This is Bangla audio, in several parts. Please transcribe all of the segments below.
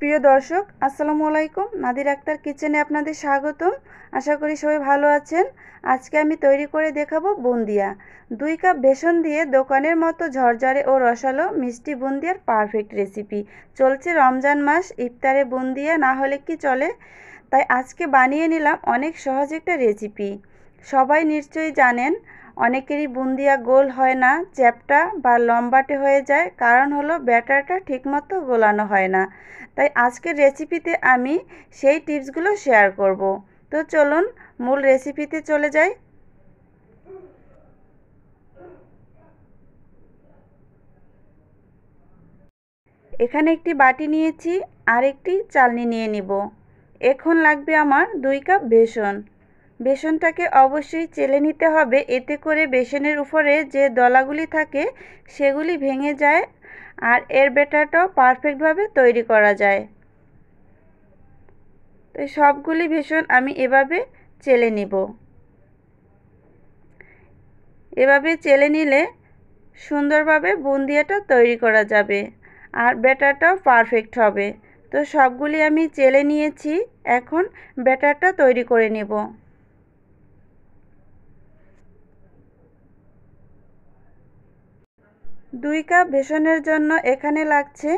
প্রিয় দর্শক, আসসালামু আলাইকুম। নাদির আক্তার কিচেনে আপনাদের স্বাগতম। আশা করি সবাই ভালো আছেন। আজকে আমি তৈরি করে দেখাবো বুন্দিয়া। দুই কাপ বেসন দিয়ে দোকানের মতো ঝরঝরে ও রসালো মিষ্টি বুন্দিয়ার পারফেক্ট রেসিপি। চলছে রমজান মাস, ইফতারে বুন্দিয়া না হলে কি চলে? তাই আজকে বানিয়ে নিলাম অনেক সহজ একটা রেসিপি। সবাই নিশ্চয়ই জানেন অনেকেরই বুন্দিয়া গোল হয় না, চ্যাপটা বা লম্বাটে হয়ে যায়, কারণ হলো ব্যাটারটা ঠিকমতো গোলানো হয় না। তাই আজকের রেসিপিতে আমি সেই টিপসগুলো শেয়ার করব। তো চলুন মূল রেসিপিতে চলে যাই। এখানে একটি বাটি নিয়েছি আর একটি চালনি নিয়ে নিব। এখন লাগবে আমার দুই কাপ বেসন। বেসনটাকে অবশ্যই চেলে নিতে হবে। এতে করে বেসনের উপরে যে দলাগুলি থাকে, সেগুলি ভেঙে যায় আর এর ব্যাটারটাও পারফেক্টভাবে তৈরি করা যায়। তো সবগুলি বেসন আমি এভাবে চেলে নিব। এভাবে চেলে নিলে সুন্দরভাবে বুন্দিয়াটা তৈরি করা যাবে আর ব্যাটারটাও পারফেক্ট হবে। তো সবগুলি আমি চেলে নিয়েছি, এখন ব্যাটারটা তৈরি করে নেব। দুই কাপ বেসনের জন্য এখানে লাগছে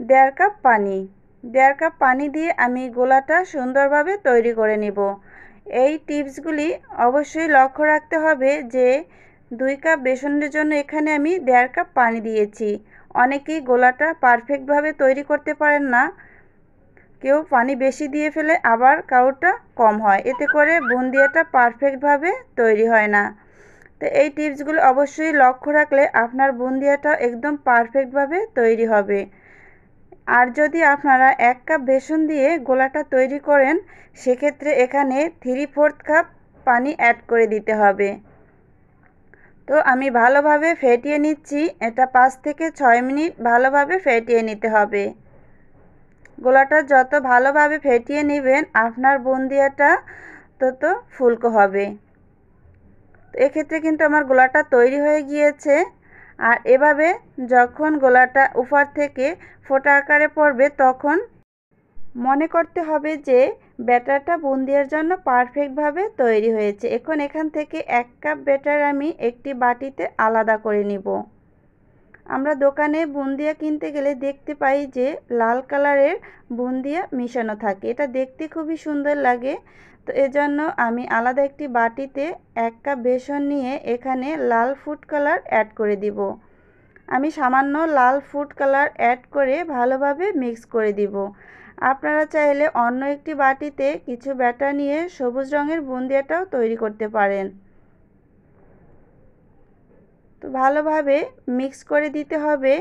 দেড় কাপ পানি। দেড় কাপ পানি দিয়ে আমি গোলাটা সুন্দরভাবে তৈরি করে নিব। এই টিপসগুলি অবশ্যই লক্ষ্য রাখতে হবে যে দুই কাপ বেসনের জন্য এখানে আমি দেড় কাপ পানি দিয়েছি। অনেকেই গোলাটা পারফেক্টভাবে তৈরি করতে পারেন না। কেউ পানি বেশি দিয়ে ফেলে আবার কাউটা কম হয়। এতে করে বুন্দিয়াটা পারফেক্টভাবে তৈরি হয় না। তো এই টিপসগুলো অবশ্যই লক্ষ্য রাখলে আপনার বুন্দিয়াটা একদম পারফেক্টভাবে তৈরি হবে। আর যদি আপনারা এক কাপ বেসন দিয়ে গোলাটা তৈরি করেন, সেক্ষেত্রে এখানে থ্রি ফোর্থ কাপ পানি অ্যাড করে দিতে হবে। তো আমি ভালোভাবে ফেটিয়ে নিচ্ছি, এটা পাঁচ থেকে ছয় মিনিট ভালোভাবে ফেটিয়ে নিতে হবে। গোলাটা যত ভালোভাবে ফেটিয়ে নেবেন, আপনার বুন্দিয়াটা তত ফুলকো হবে। এক্ষেত্রে কিন্তু আমার গোলাটা তৈরি হয়ে গিয়েছে। আর এভাবে যখন গোলাটা উপর থেকে ফোটা আকারে পড়বে, তখন মনে করতে হবে যে ব্যাটারটা বুন্দিয়ার জন্য পারফেক্টভাবে তৈরি হয়েছে। এখন এখান থেকে এক কাপ ব্যাটার আমি একটি বাটিতে আলাদা করে নিব। আমরা দোকানে বুন্দিয়া কিনতে গেলে দেখতে পাই যে লাল কালারের বুন্দিয়া মিশানো থাকে। এটা দেখতে খুবই সুন্দর লাগে। তো এজন্য আমি আলাদা একটি বাটিতে এক কাপ বেসন নিয়ে এখানে লাল ফুড কালার অ্যাড করে দিব। আমি সামান্য লাল ফুড কালার অ্যাড করে ভালোভাবে মিক্স করে দিব। আপনারা চাইলে অন্য একটি বাটিতে কিছু ব্যাটার নিয়ে সবুজ রঙের বুন্দিয়াটাও তৈরি করতে পারেন। তো ভালোভাবে মিক্স করে দিতে হবে।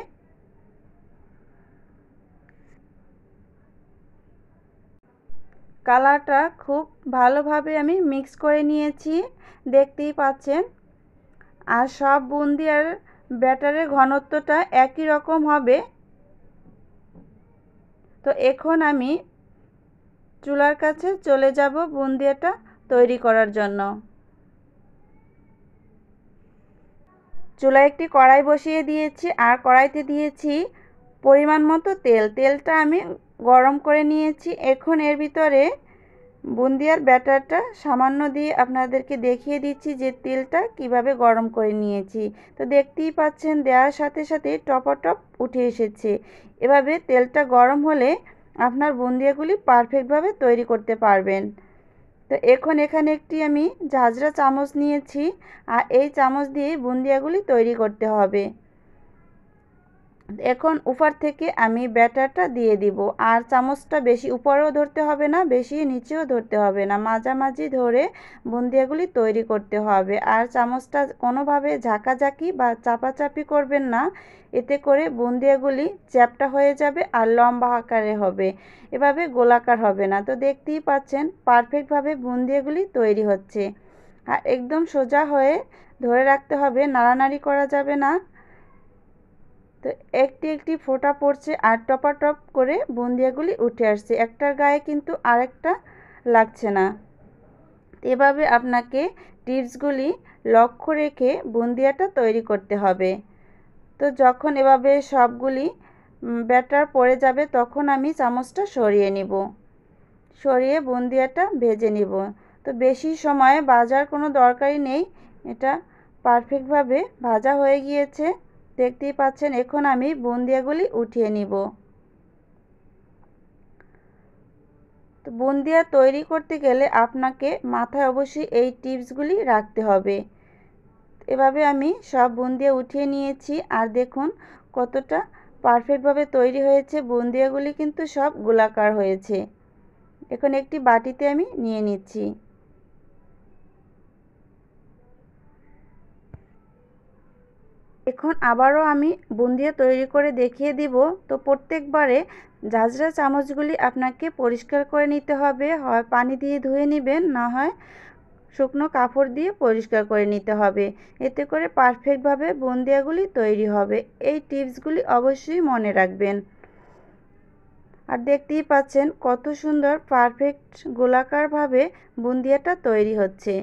কালারটা খুব ভালোভাবে আমি মিক্স করে নিয়েছি, দেখতেই পাচ্ছেন। আর সব বুন্দিয়ার ব্যাটারের ঘনত্বটা একই রকম হবে। তো এখন আমি চুলার কাছে চলে যাব বুন্দিয়াটা তৈরি করার জন্য। চুলায় একটি কড়াই বসিয়ে দিয়েছি আর কড়াইতে দিয়েছি পরিমাণ মতো তেল। তেলটা আমি গরম করে নিয়েছি। এখন এর ভিতরে বুন্দিয়ার ব্যাটারটা সামান্য দিয়ে আপনাদেরকে দেখিয়ে দিচ্ছি যে তেলটা কীভাবে গরম করে নিয়েছি। তো দেখতেই পাচ্ছেন, দেওয়ার সাথে সাথে টপাটপ উঠে এসেছে। এভাবে তেলটা গরম হলে আপনার বুন্দিয়াগুলি পারফেক্টভাবে তৈরি করতে পারবেন। তো এখন এখানে একটি আমি ঝাঁঝরা চামচ নিয়েছি আর এই চামচ দিয়ে বুন্দিয়াগুলি তৈরি করতে হবে। এখন উপর থেকে আমি ব্যাটারটা দিয়ে দিব। আর চামচটা বেশি উপরেও ধরতে হবে না, বেশি নিচেও ধরতে হবে না। মাঝামাঝি ধরে বুন্দিয়াগুলি তৈরি করতে হবে। আর চামচটা কোনোভাবে ঝাঁকাঝাঁকি বা চাপাচাপি করবেন না। এতে করে বুন্দিয়াগুলি চ্যাপটা হয়ে যাবে আর লম্বা আকারে হবে। এভাবে গোলাকার হবে না। তো দেখতেই পাচ্ছেন, পারফেক্টভাবে বুন্দিয়াগুলি তৈরি হচ্ছে। আর একদম সোজা হয়ে ধরে রাখতে হবে, নাড়ানাড়ি করা যাবে না। তো একটি একটি ফোঁটা পড়ছে আর টপা টপ করে বুন্দিয়াগুলি উঠে আসছে। একটার গায়ে কিন্তু আরেকটা লাগছে না। এভাবে আপনাকে টিপসগুলি লক্ষ্য রেখে বুন্দিয়াটা তৈরি করতে হবে। তো যখন এভাবে সবগুলি ব্যাটার পড়ে যাবে তখন আমি চামচটা সরিয়ে নিব। সরিয়ে বুন্দিয়াটা ভেজে নিব। তো বেশি সময় বাজার কোনো দরকারই নেই। এটা পারফেক্টভাবে ভাজা হয়ে গিয়েছে। দেখতেই পাচ্ছেন, এখন আমি বুন্দিয়াগুলি উঠিয়ে নিব। তো বুন্দিয়া তৈরি করতে গেলে আপনাকে মাথায় অবশ্যই এই টিপসগুলি রাখতে হবে। এভাবে আমি সব বুন্দিয়া উঠিয়ে নিয়েছি, আর দেখুন কতটা পারফেক্টভাবে তৈরি হয়েছে বুন্দিয়াগুলি, কিন্তু সব গোলাকার হয়েছে। এখন একটি বাটিতে আমি নিয়ে নিচ্ছি। এখন আবারও আমি বুন্দিয়া তৈরি করে দেখিয়ে দিব। তো প্রত্যেকবারে ঝাঁঝরা চামচগুলি আপনাকে পরিষ্কার করে নিতে হবে। হয় পানি দিয়ে ধুয়ে নেবেন, না হয় শুকনো কাপড় দিয়ে পরিষ্কার করে নিতে হবে। এতে করে পারফেক্টভাবে বুন্দিয়াগুলি তৈরি হবে। এই টিপসগুলি অবশ্যই মনে রাখবেন। আর দেখতেই পাচ্ছেন কত সুন্দর পারফেক্ট গোলাকারভাবে বুন্দিয়াটা তৈরি হচ্ছে।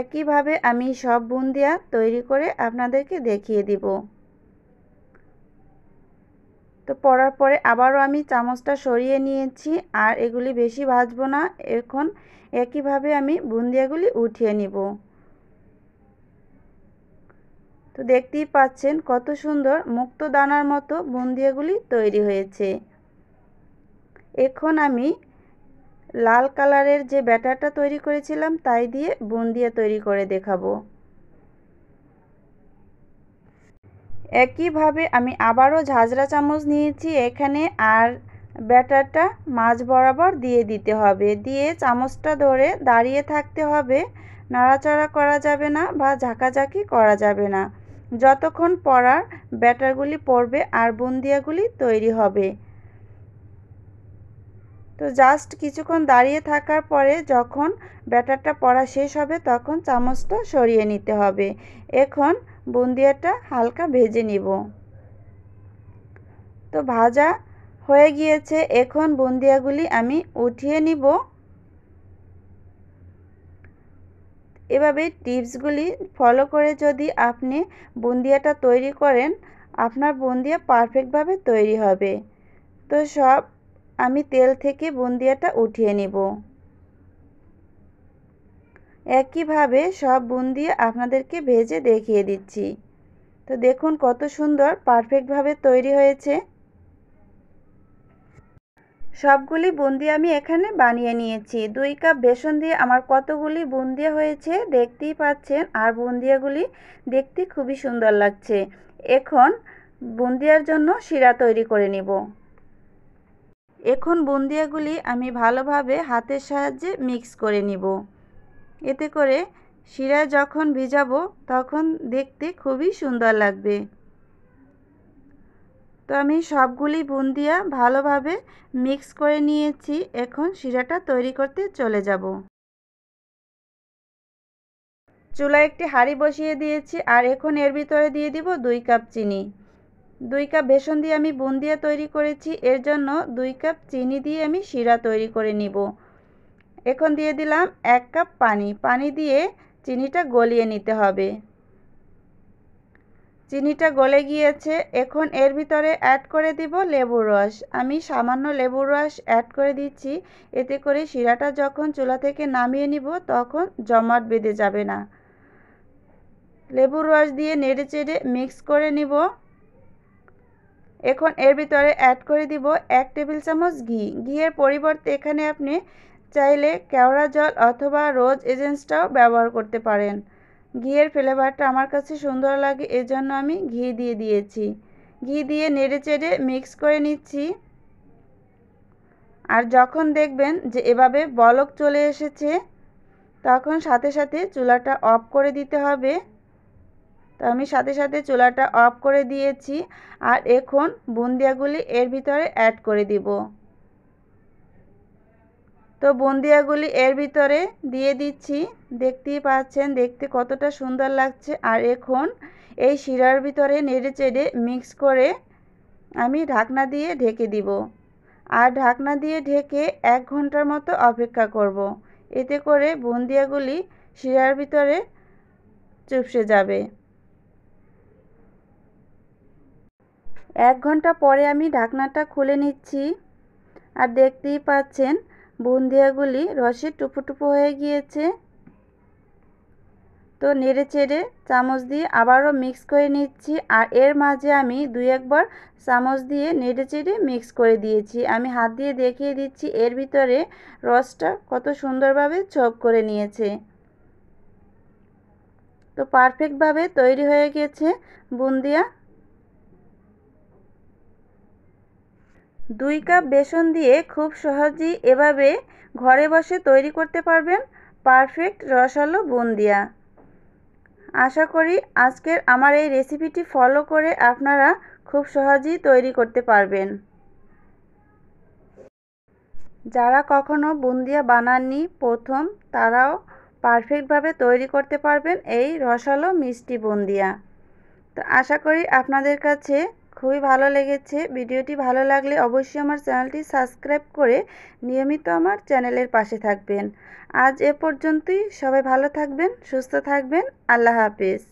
একইভাবে আমি সব বুন্দিয়া তৈরি করে আপনাদেরকে দেখিয়ে দিব। তো পরার পরে আবারও আমি চামচটা সরিয়ে নিয়েছি আর এগুলি বেশি ভাজবো না। এখন একইভাবে আমি বুন্দিয়াগুলি উঠিয়ে নিব। তো দেখতেই পাচ্ছেন কত সুন্দর মুক্ত দানার মতো বুন্দিয়াগুলি তৈরি হয়েছে। এখন আমি লাল কালারের যে ব্যাটারটা তৈরি করেছিলাম, তাই দিয়ে বুন্দিয়া তৈরি করে দেখাবো। একইভাবে আমি আবারও ঝাঁঝরা চামচ নিয়েছি এখানে, আর ব্যাটারটা মাছ বরাবর দিয়ে দিতে হবে। দিয়ে চামচটা ধরে দাঁড়িয়ে থাকতে হবে, নাড়াচাড়া করা যাবে না বা ঝাঁকাঝাঁকি করা যাবে না। যতক্ষণ পরার ব্যাটারগুলি পড়বে আর বুন্দিয়াগুলি তৈরি হবে। তো জাস্ট কিছুক্ষণ দাঁড়িয়ে থাকার পরে যখন ব্যাটারটা পড়া শেষ হবে, তখন চামচটা সরিয়ে নিতে হবে। এখন বুন্দিয়াটা হালকা ভেজে নিব। তো ভাজা হয়ে গিয়েছে। এখন বুন্দিয়াগুলি আমি উঠিয়ে নিব। এভাবে টিপসগুলি ফলো করে যদি আপনি বুন্দিয়াটা তৈরি করেন, আপনার বুন্দিয়া পারফেক্টভাবে তৈরি হবে। তো সব আমি তেল থেকে বুন্দিয়াটা উঠিয়ে নিব। একইভাবে সব বুন্দিয়া আপনাদেরকে ভেজে দেখিয়ে দিচ্ছি। তো দেখুন কত সুন্দর, পারফেক্টভাবে তৈরি হয়েছে। সবগুলি বুন্দি আমি এখানে বানিয়ে নিয়েছি। দুই কাপ বেসন দিয়ে আমার কতগুলি বুন্দিয়া হয়েছে দেখতেই পাচ্ছেন, আর বুন্দিয়াগুলি দেখতে খুবই সুন্দর লাগছে। এখন বুন্দিয়ার জন্য শিরা তৈরি করে নিব। এখন বুন্দিয়াগুলি আমি ভালোভাবে হাতের সাহায্যে মিক্স করে নিব। এতে করে শিরা যখন ভিজাবো তখন দেখতে খুবই সুন্দর লাগবে। তো আমি সবগুলি বুন্দিয়া ভালোভাবে মিক্স করে নিয়েছি, এখন শিরাটা তৈরি করতে চলে যাব। চুলায় একটি হাঁড়ি বসিয়ে দিয়েছি, আর এখন এর ভিতরে দিয়ে দিব দুই কাপ চিনি। দুই কাপ বেসন দিয়ে আমি বুন্দিয়া তৈরি করেছি। এর জন্য দুই কাপ চিনি দিয়ে আমি শিরা তৈরি করে নিব। এখন দিয়ে দিলাম এক কাপ পানি। পানি দিয়ে চিনিটা গলিয়ে নিতে হবে। চিনিটা গলে গিয়েছে। এখন এর ভিতরে অ্যাড করে দিব লেবুর রস। আমি সামান্য লেবুর রস অ্যাড করে দিচ্ছি। এতে করে শিরাটা যখন চুলা থেকে নামিয়ে নিব, তখন জমাট বেঁধে যাবে না। লেবুর রস দিয়ে নেড়ে চেড়ে মিক্স করে নিব। এখন এর ভিতরে অ্যাড করে দিব এক টেবিল চামচ ঘি। ঘিয়ের পরিবর্তে এখানে আপনি চাইলে কেওড়া জল অথবা রোজ এজেন্সটাও ব্যবহার করতে পারেন। ঘিয়ের ফ্লেভারটা আমার কাছে সুন্দর লাগে, এজন্য আমি ঘি দিয়ে দিয়েছি। ঘি দিয়ে নেড়ে চেড়ে মিক্স করে নিচ্ছি। আর যখন দেখবেন যে এভাবে বলক চলে এসেছে, তখন সাথে সাথে চুলাটা অফ করে দিতে হবে। তো আমি সাথে সাথে চুলাটা অফ করে দিয়েছি আর এখন বুন্দিয়াগুলি এর ভিতরে অ্যাড করে দিব। তো বুন্দিয়াগুলি এর ভিতরে দিয়ে দিচ্ছি। দেখতেই পাচ্ছেন, দেখতে কতটা সুন্দর লাগছে। আর এখন এই শিরার ভিতরে নেড়ে চেড়ে মিক্স করে আমি ঢাকনা দিয়ে ঢেকে দিব। আর ঢাকনা দিয়ে ঢেকে এক ঘণ্টার মতো অপেক্ষা করব। এতে করে বুন্দিয়াগুলি শিরার ভিতরে চুপসে যাবে। এক ঘণ্টা পরে আমি ঢাকনাটা খুলে নিচ্ছি আর দেখতেই পাচ্ছেন বুন্দিয়াগুলি রসে টুপু টুপু হয়ে গিয়েছে। তো নেড়ে চেড়ে চামচ দিয়ে আবারও মিক্স করে নিচ্ছি আর এর মাঝে আমি দুই একবার চামচ দিয়ে নেড়ে চেড়ে মিক্স করে দিয়েছি। আমি হাত দিয়ে দেখিয়ে দিচ্ছি এর ভিতরে রসটা কত সুন্দরভাবে চপ করে নিয়েছে। তো পারফেক্টভাবে তৈরি হয়ে গেছে বুন্দিয়া। দুই কাপ বেসন দিয়ে খুব সহজেই এভাবে ঘরে বসে তৈরি করতে পারবেন পারফেক্ট রসালো বুন্দিয়া। আশা করি আজকের আমার এই রেসিপিটি ফলো করে আপনারা খুব সহজেই তৈরি করতে পারবেন। যারা কখনো বুন্দিয়া বানাননি প্রথম, তারাও পারফেক্টভাবে তৈরি করতে পারবেন এই রসালো মিষ্টি বুন্দিয়া। তো আশা করি আপনাদের কাছে খুবই ভালো লেগেছে। ভিডিওটি ভালো লাগলে অবশ্যই আমার চ্যানেলটি সাবস্ক্রাইব করে নিয়মিত আমার চ্যানেলের পাশে থাকবেন। আজ এ পর্যন্তই। সবাই ভালো থাকবেন, সুস্থ থাকবেন। আল্লাহ হাফিজ।